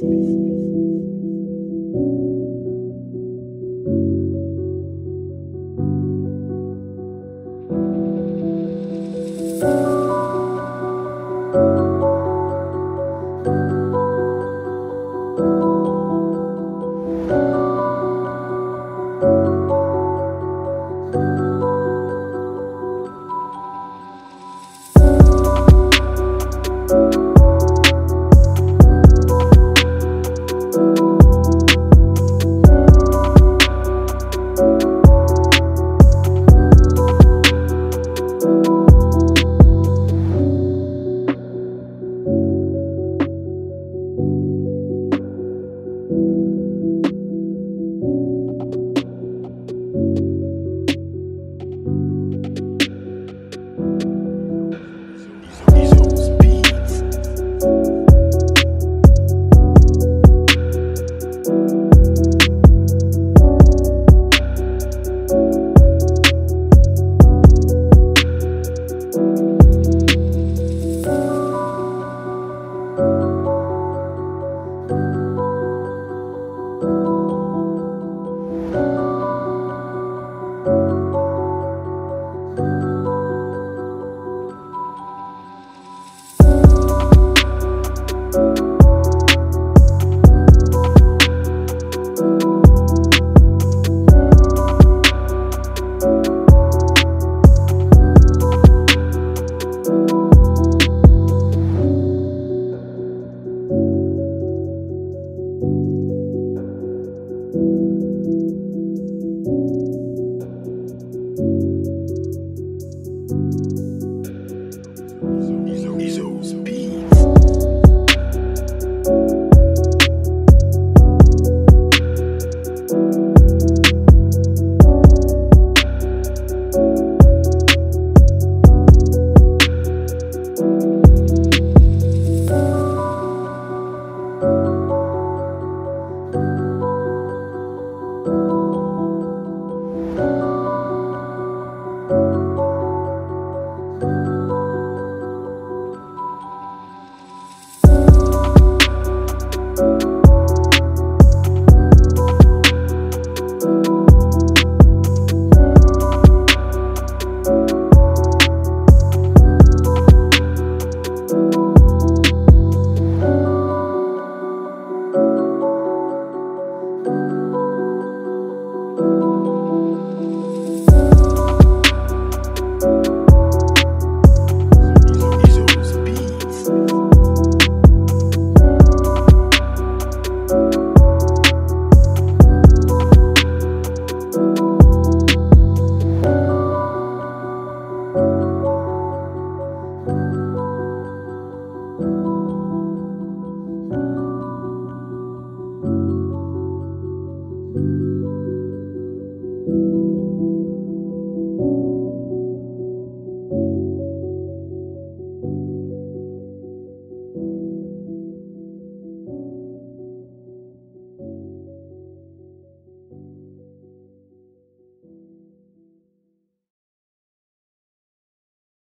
peace.